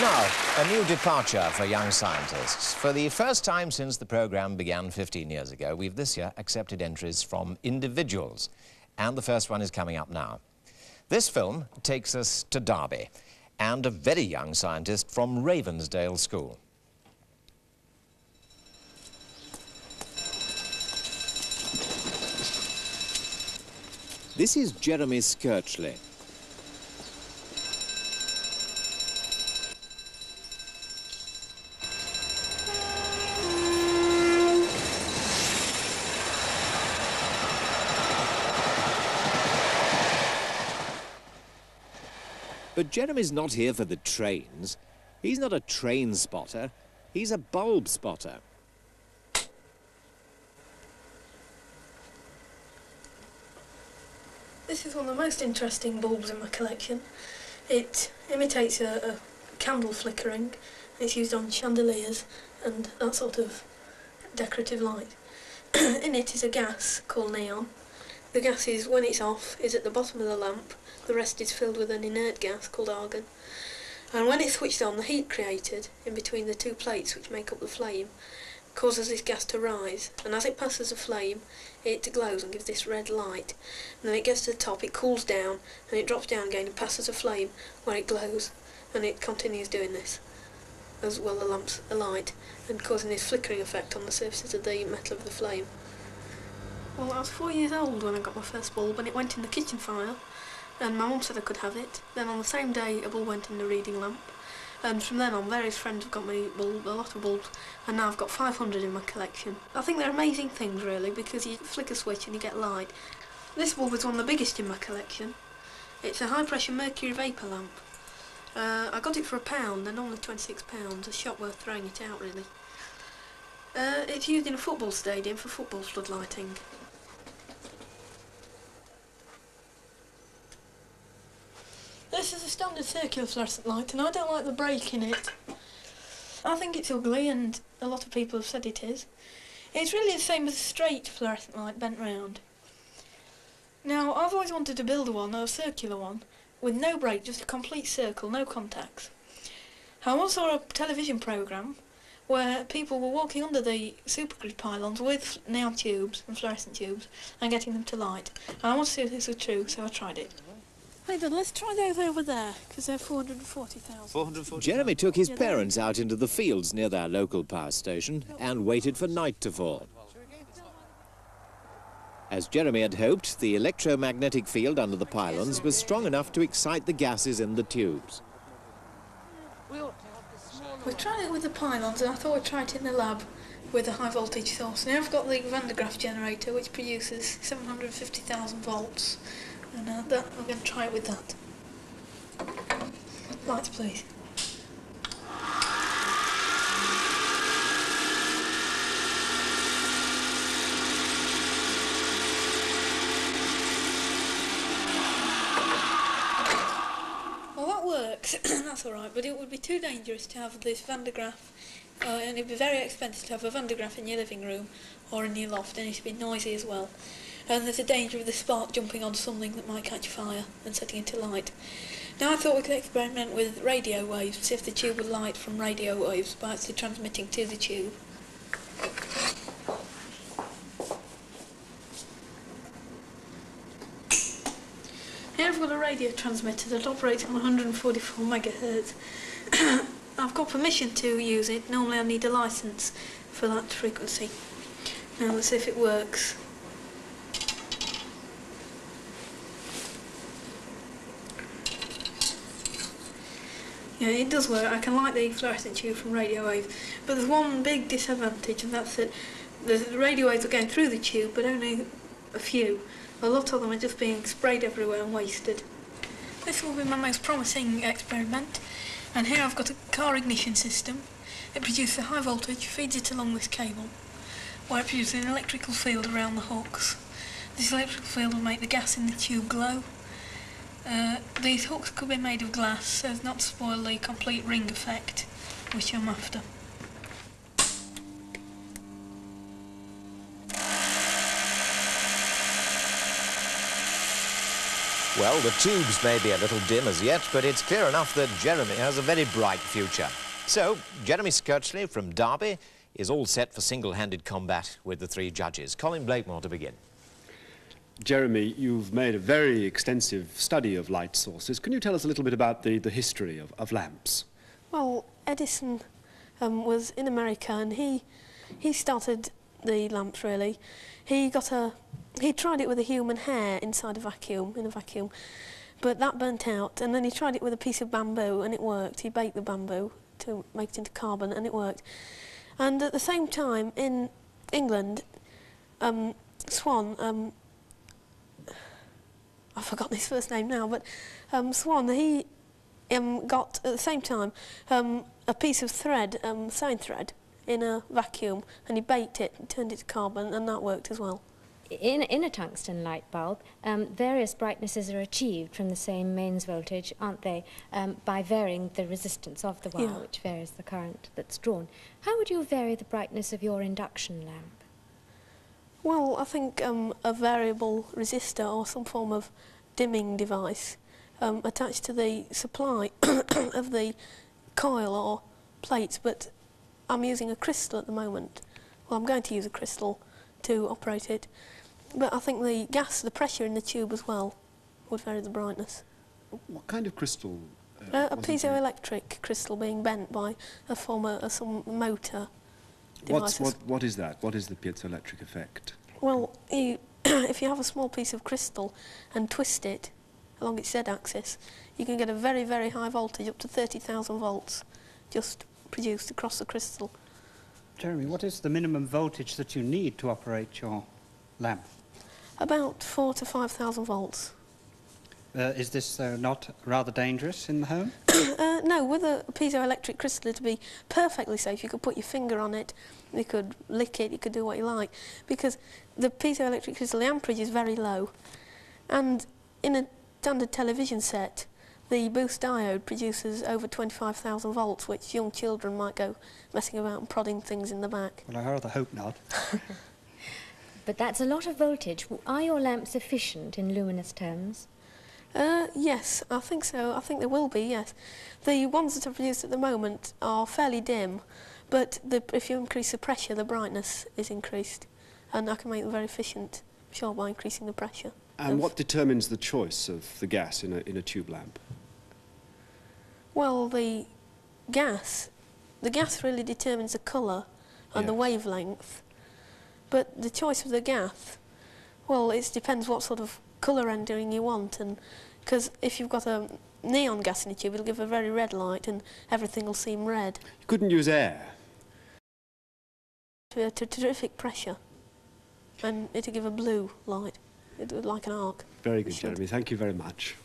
Now, a new departure for young scientists. For the first time since the programme began 15 years ago, we've this year accepted entries from individuals. And the first one is coming up now. This film takes us to Derby and a very young scientist from Ravensdale School. This is Jeremy Skirchley. But Jeremy's not here for the trains. He's not a train spotter. He's a bulb spotter. This is one of the most interesting bulbs in my collection. It imitates a, a candle flickering. It's used on chandeliers and that sort of decorative light. in it is a gas called neon. The gas is, when it's off, is at the bottom of the lamp. The rest is filled with an inert gas called argon. And when it's switched on, the heat created in between the two plates which make up the flame causes this gas to rise. And as it passes the flame, it glows and gives this red light. And then it gets to the top, it cools down, and it drops down again and passes a flame where it glows. And it continues doing this as well the lamps alight and causing this flickering effect on the surfaces of the metal of the flame. Well, I was four years old when I got my first bulb and it went in the kitchen fire and my mum said I could have it. Then on the same day a bulb went in the reading lamp and from then on various friends have got me bulb, a lot of bulbs and now I've got 500 in my collection. I think they're amazing things really because you flick a switch and you get light. This bulb is one of the biggest in my collection. It's a high pressure mercury vapour lamp. Uh, I got it for a pound, they're normally 26 pounds, a shot worth throwing it out really. Uh, it's used in a football stadium for football floodlighting. This is a standard circular fluorescent light and I don't like the break in it. I think it's ugly and a lot of people have said it is. It's really the same as a straight fluorescent light bent round. Now I've always wanted to build one, a circular one, with no break, just a complete circle, no contacts. I once saw a television programme where people were walking under the supergrid pylons with neon tubes and fluorescent tubes and getting them to light. And I wanted to see if this was true, so I tried it. Hey, then let's try those over there, because they're 440,000. Jeremy took his parents out into the fields near their local power station and waited for night to fall. As Jeremy had hoped, the electromagnetic field under the pylons was strong enough to excite the gases in the tubes. We tried it with the pylons and I thought we'd try it in the lab with a high voltage source. Now I've got the Van de Graaff generator which produces 750,000 volts and uh, that, I'm going to try it with that. Lights please. Well that works, that's alright, but it would be too dangerous to have this Van de Graaff uh, and it'd be very expensive to have a Van de Graaff in your living room or in your loft and it'd be noisy as well and there's a danger of the spark jumping on something that might catch fire and setting it to light. Now I thought we could experiment with radio waves, see if the tube would light from radio waves by actually transmitting to the tube. I've got a radio transmitter that operates on 144 megahertz. I've got permission to use it, normally I need a license for that frequency. Now let's see if it works. Yeah, it does work. I can light the fluorescent tube from radio waves, but there's one big disadvantage, and that's that the radio waves are going through the tube, but only a few. A lot of them are just being sprayed everywhere and wasted. This will be my most promising experiment, and here I've got a car ignition system. It produces a high voltage, feeds it along this cable, where it produces an electrical field around the hooks. This electrical field will make the gas in the tube glow, uh, these hooks could be made of glass so as not to spoil the complete ring effect which I'm after. Well, the tubes may be a little dim as yet, but it's clear enough that Jeremy has a very bright future. So, Jeremy Skirchley from Derby is all set for single-handed combat with the three judges. Colin Blakemore to begin. Jeremy, you've made a very extensive study of light sources. Can you tell us a little bit about the, the history of, of lamps? Well, Edison um, was in America and he he started the lamps really. He got a he tried it with a human hair inside a vacuum in a vacuum, but that burnt out. And then he tried it with a piece of bamboo and it worked. He baked the bamboo to make it into carbon and it worked. And at the same time in England, um, Swan um, I've forgotten his first name now, but um, Swan, he um, got at the same time um, a piece of thread, um, sewing thread, in a vacuum, and he baked it, and turned it to carbon, and that worked as well. In, in a tungsten light bulb, um, various brightnesses are achieved from the same mains voltage, aren't they, um, by varying the resistance of the wire, Yeah. which varies the current that's drawn. How would you vary the brightness of your induction lamp? Well, I think um, a variable resistor or some form of dimming device um, attached to the supply of the coil or plates, but I'm using a crystal at the moment. Well, I'm going to use a crystal to operate it, but I think the gas, the pressure in the tube as well, would vary the brightness. What kind of crystal? Uh, a was it? piezoelectric crystal being bent by a former uh, some motor What's, what, what is that? What is the piezoelectric effect? Well, you, if you have a small piece of crystal and twist it along its z-axis, you can get a very, very high voltage, up to 30,000 volts, just produced across the crystal. Jeremy, what is the minimum voltage that you need to operate your lamp? About four to 5,000 volts. Uh, is this uh, not rather dangerous in the home? Uh, no, with a piezoelectric crystal, to be perfectly safe, you could put your finger on it, you could lick it, you could do what you like, because the piezoelectric crystal, the amperage is very low. And in a standard television set, the boost diode produces over 25,000 volts, which young children might go messing about and prodding things in the back. Well, I rather hope not. But that's a lot of voltage. Are your lamps efficient in luminous terms? Uh, yes, I think so. I think there will be, yes. The ones that are produced at the moment are fairly dim, but the, if you increase the pressure, the brightness is increased. And I can make them very efficient, sure, by increasing the pressure. And what determines the choice of the gas in a, in a tube lamp? Well, the gas, the gas really determines the colour and the wavelength. But the choice of the gas, well, it depends what sort of colour rendering you want. And because if you've got a neon gas in a tube, it'll give a very red light and everything will seem red. You couldn't use air. to a to terrific pressure and it'll give a blue light, it, would like an arc. Very good, Jeremy. Thank you very much.